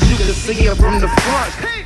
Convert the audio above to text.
You can see it from the front.